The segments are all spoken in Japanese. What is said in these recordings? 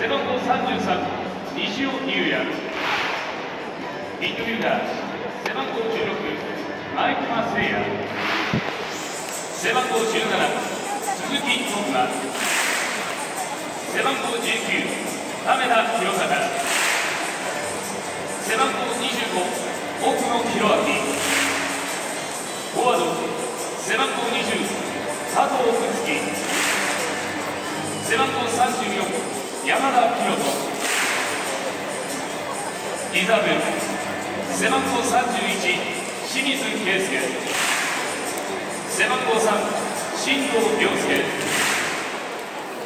背番号33西尾優也ミッドフィルダー背番号16前熊誠也背番号17鈴木智馬背番号19亀田博隆背番号25奥野弘明フォワード背番号20佐藤睦月背番号34リザーブ背番号31清水圭介背番号3新藤亮介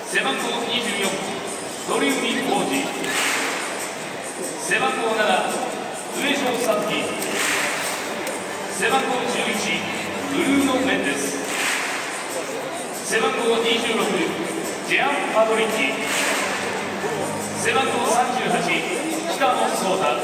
背番号24鳥海浩二背番号7上条さつき背番号11ブルーノ・メンデス背番号26ジェアン・パドリッチ背番号38北野颯太。